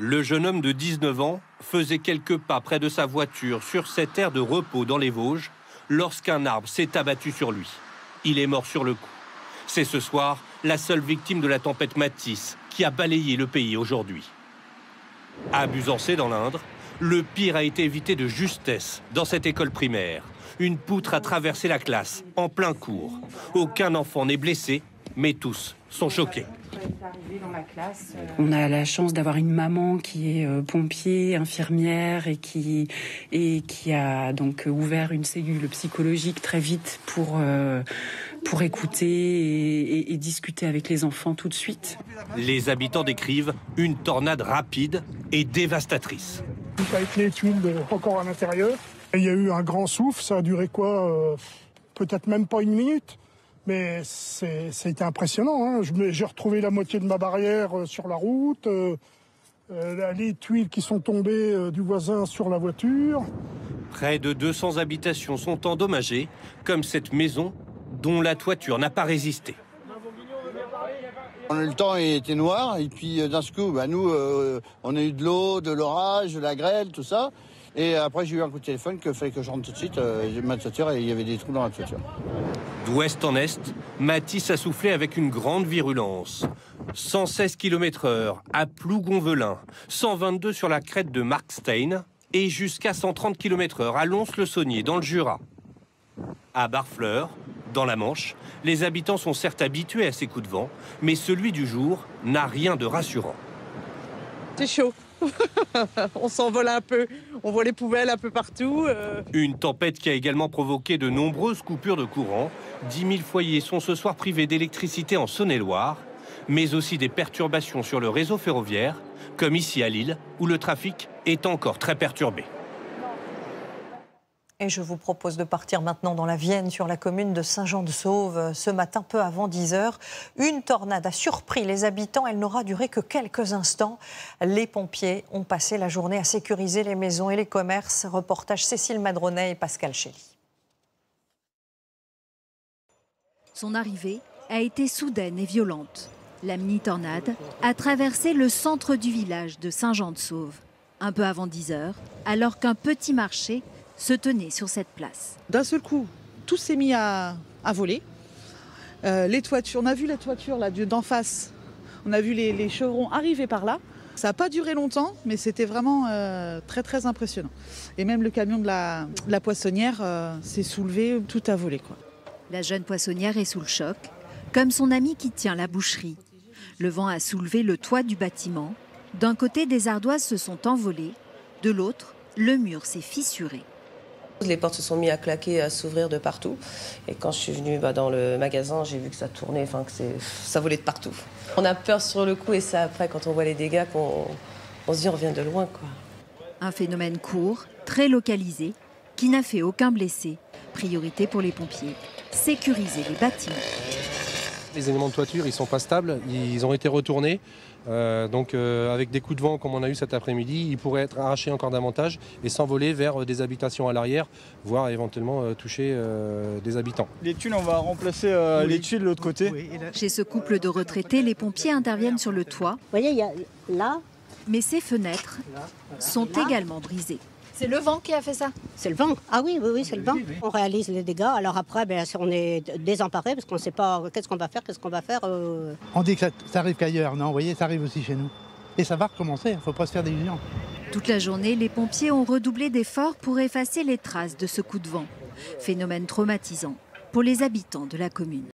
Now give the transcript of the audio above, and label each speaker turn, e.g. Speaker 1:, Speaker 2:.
Speaker 1: Le jeune homme de 19 ans faisait quelques pas près de sa voiture sur cette aire de repos dans les Vosges lorsqu'un arbre s'est abattu sur lui. Il est mort sur le coup. C'est ce soir la seule victime de la tempête Matisse qui a balayé le pays aujourd'hui. À dans l'Indre, le pire a été évité de justesse dans cette école primaire. Une poutre a traversé la classe en plein cours. Aucun enfant n'est blessé, mais tous sont choqués.
Speaker 2: On a la chance d'avoir une maman qui est euh, pompier, infirmière et qui, et qui a donc ouvert une cellule psychologique très vite pour, euh, pour écouter et, et discuter avec les enfants tout de suite.
Speaker 1: Les habitants décrivent une tornade rapide et dévastatrice.
Speaker 3: Avec les tuiles encore à l'intérieur. Il y a eu un grand souffle, ça a duré quoi euh, Peut-être même pas une minute. Mais c'était impressionnant. Hein. J'ai retrouvé la moitié de ma barrière euh, sur la route, euh, euh, les tuiles qui sont tombées du voisin sur la voiture.
Speaker 1: Près de 200 habitations sont endommagées, comme cette maison dont la toiture n'a pas résisté.
Speaker 4: Le temps était noir et puis d'un coup, bah, nous, on a eu de l'eau, de l'orage, de la grêle, tout ça. Et après, j'ai eu un coup de téléphone qu'il fallait que je rentre tout de suite. Euh, ma toiture et il y avait des trous dans la toiture.
Speaker 1: D'ouest en est, Matisse a soufflé avec une grande virulence. 116 km/h à Plougonvelin, 122 sur la crête de Markstein et jusqu'à 130 km/h à Lons-le-Saunier, dans le Jura. À Barfleur, dans la Manche, les habitants sont certes habitués à ces coups de vent, mais celui du jour n'a rien de rassurant.
Speaker 5: C'est chaud. on s'envole un peu, on voit les poubelles un peu partout. Euh.
Speaker 1: Une tempête qui a également provoqué de nombreuses coupures de courant. 10 000 foyers sont ce soir privés d'électricité en Saône-et-Loire, mais aussi des perturbations sur le réseau ferroviaire, comme ici à Lille, où le trafic est encore très perturbé.
Speaker 6: Et je vous propose de partir maintenant dans la Vienne, sur la commune de Saint-Jean-de-Sauve. Ce matin, peu avant 10 heures, une tornade a surpris les habitants. Elle n'aura duré que quelques instants. Les pompiers ont passé la journée à sécuriser les maisons et les commerces. Reportage Cécile Madronet et Pascal Chély.
Speaker 7: Son arrivée a été soudaine et violente. La mini-tornade a traversé le centre du village de Saint-Jean-de-Sauve. Un peu avant 10 heures, alors qu'un petit marché se tenait sur cette place.
Speaker 5: D'un seul coup, tout s'est mis à, voler. Euh, les toitures, on a vu la toiture là d'en face, on a vu les, chevrons arriver par là. Ça n'a pas duré longtemps, mais c'était vraiment euh, très très impressionnant. Et même le camion de la, poissonnière euh, s'est soulevé, tout a volé. Quoi.
Speaker 7: La jeune poissonnière est sous le choc, comme son ami qui tient la boucherie. Le vent a soulevé le toit du bâtiment. D'un côté, des ardoises se sont envolées, de l'autre, le mur s'est fissuré.
Speaker 8: Les portes se sont mis à claquer, à s'ouvrir de partout. Et quand je suis venue bah, dans le magasin, j'ai vu que ça tournait, enfin que ça volait de partout. On a peur sur le coup et c'est après, quand on voit les dégâts, on se dit on revient de loin. Quoi.
Speaker 7: Un phénomène court, très localisé, qui n'a fait aucun blessé. Priorité pour les pompiers, sécuriser les bâtiments.
Speaker 9: Les éléments de toiture, ils sont pas stables, ils ont été retournés. Euh, donc euh, avec des coups de vent comme on a eu cet après-midi, ils pourraient être arrachés encore davantage et s'envoler vers euh, des habitations à l'arrière, voire éventuellement toucher des habitants.
Speaker 10: Les tuiles, on va remplacer les tuiles de l'autre côté.
Speaker 7: Chez ce couple de retraités, les pompiers interviennent sur le toit. Vous
Speaker 11: voyez, il y a là.
Speaker 7: Mais ces fenêtres sont également brisées.
Speaker 12: C'est le vent qui a fait ça
Speaker 11: C'est le vent. Ah oui, oui, oui, c'est le vent. On réalise les dégâts. Alors après, ben, on est désemparé parce qu'on ne sait pas qu'est-ce qu'on va faire, qu'est-ce qu'on va faire.
Speaker 13: Euh. On dit que ça, arrive qu'ailleurs, non? Vous voyez, ça arrive aussi chez nous. Et ça va recommencer, il ne faut pas se faire d'illusions.
Speaker 7: Toute la journée, les pompiers ont redoublé d'efforts pour effacer les traces de ce coup de vent. Phénomène traumatisant pour les habitants de la commune.